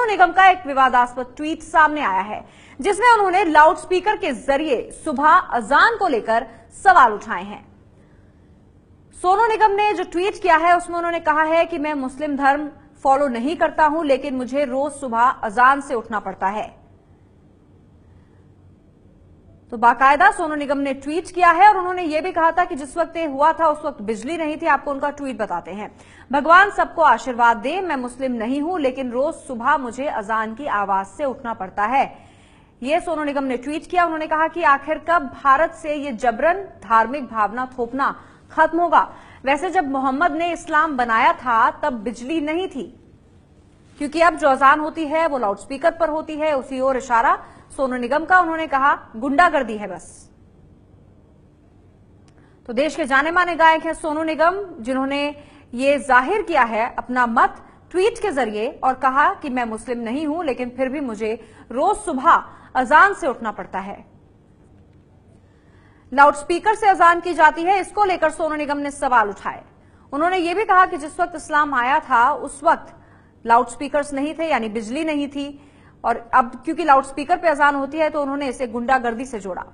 सोनू निगम का एक विवादास्पद ट्वीट सामने आया है, जिसमें उन्होंने लाउडस्पीकर के ज़रिए सुबह अजान को लेकर सवाल उठाए हैं। सोनू निगम ने जो ट्वीट किया है, उसमें उन्होंने कहा है कि मैं मुस्लिम धर्म फॉलो नहीं करता हूँ, लेकिन मुझे रोज सुबह अजान से उठना पड़ता है। तो बाकायदा सोनू निगम ने ट्वीट किया है और उन्होंने ये भी कहा था कि जिस वक्त ये हुआ था, उस वक्त बिजली नहीं थी, आपको उनका ट्वीट बताते हैं। भगवान सबको आशीर्वाद दे, मैं मुस्लिम नहीं हूँ, लेकिन रोज सुबह मुझे अजान की आवाज़ से उठना पड़ता है। ये सोनू निगम ने ट्वीट किया, उन्होंने कहा कि आखिर कब भारत से ये जबरन धार्मिक भावना थोपना खत्म होगा? वैसे जब मोहम्मद ने इस्लाम बनाया था, तब बिजली नहीं थी। क्योंकि अब जो अजान होती है, वो लाउडस्पीकर पर होती है, उसी ओर इशारा सोनू निगम का, उन्होंने कहा, गुंडागर्दी है बस। तो देश के जाने माने गायक हैं सोनू निगम, जिन्होंने ये ज़ाहिर किया है अपना मत ट्वीट के ज़रिए और कहा कि मैं मुस्लिम नहीं हूँ, लेकिन फिर भी मुझे रोज सुबह अजान से उठना पड़ता है। लाउडस्पीकर से अजान की जाती है, इसको लेकर सोनू निगम ने सवाल उठाए। उन्होंने ये भी कहा कि जिस वक्त इस्लाम आया था, उस वक्त लाउडस्पीकर्स नहीं थे, यानी बिजली नहीं थी, और अब क्योंकि लाउडस्पीकर पे अजान होती है तो उन्होंने इसे गुंडागर्दी से जोड़ा।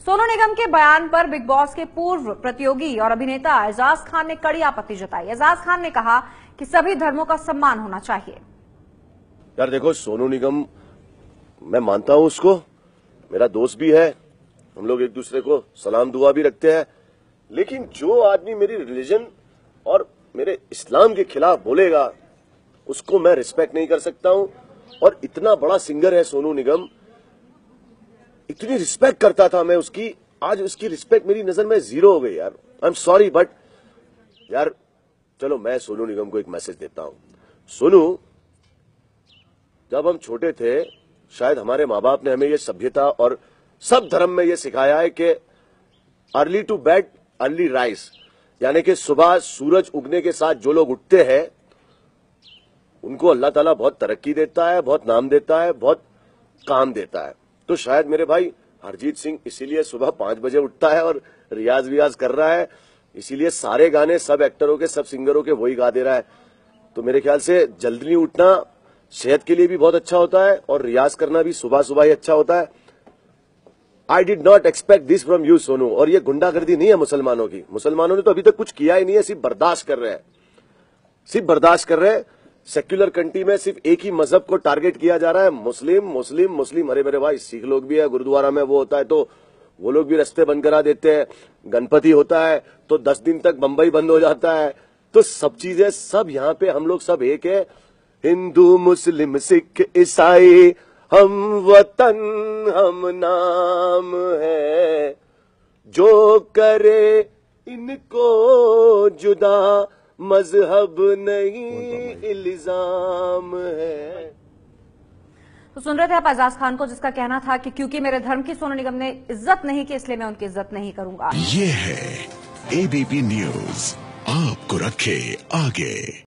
सोनू निगम के बयान पर बिग बॉस के पूर्व प्रतियोगी और अभिनेता एजाज खान ने कड़ी आपत्ति जताई। एजाज खान ने कहा कि सभी धर्मों का सम्मान होना चाहिए। यार देखो, सोनू निगम, मैं मानता हूँ उसको। मेरा दोस्त भी है, हम लोग एक दूसरे को सलाम दुआ भी रखते हैं। लेकिन जो आदमी मेरी रिलीजन और मेरे इस्लाम के खिलाफ बोलेगा, उसको मैं रिस्पेक्ट नहीं कर सकता हूँ। और इतना बड़ा सिंगर है सोनू निगम। इतनी रिस्पेक्ट करता था मैं उसकी। आज उसकी रिस्पेक्ट मेरी नज़र में ज़ीरो हो गई यार। आई एम सॉरी बट यार, चलो मैं सोनू निगम को एक मैसेज देता हूँ। सोनू, जब हम छोटे थे, शायद हमारे माँ बाप ने हमें ये सभ्यता और सब धर्म में ये सिखाया है कि early to bed early rise यानी कि सुबह सूरज उगने के साथ जो लोग उठते हैं, उनको अल्लाह ताला बहुत तरक्की देता है, बहुत नाम देता है, बहुत काम देता है। तो शायद मेरे भाई हरजीत सिंह इसीलिए सुबह पाँच बजे उठता है और रियाज वियाज कर रहा है। इसीलिए सारे गाने सब एक्टरों के, सब सिंगरों के वही गा दे रहा है। तो मेरे ख्याल से जल्दी उठना सेहत के लिए भी बहुत अच्छा होता है और रियाज करना भी सुबह सुबह ही अच्छा होता है। I did not expect this from you Sonu और ये गुंडागर्दी नहीं है मुसलमानों की। मुसलमानों ने तो अभी तक कुछ किया ही नहीं है, सिर्फ़ बर्दाश्त कर रहे हैं। सिर्फ़ बर्दाश्त कर रहे हैं। सेक्युलर कंट्री में सिर्फ़ एक ही मज़हब को टारगेट किया जा रहा है। मुस्लिम मुस्लिम मुस्लिम। अरे मेरे भाई, सिख लोग भी है, गुरुद्वारा में वो होता है तो वो लोग भी रस्ते बंद करा देते हैं। गणपति होता है तो दस दिन तक बंबई बंद हो जाता है। तो सब चीज़ें, सब यहाँ पे हम लोग सब एक है। हिंदू, मुस्लिम, सिख, ईसाई हम वतन हम नाम है। जो करे इनको जुदा मज़हब नहीं इल्ज़ाम है। तो सुन रहे थे आप एजाज खान को जिसका कहना था कि क्योंकि मेरे धर्म की सोनू निगम ने इज़्ज़त नहीं की इसलिए मैं उनकी इज़्ज़त नहीं करूँगा। ये है एबीपी न्यूज़ आपको रखे आगे।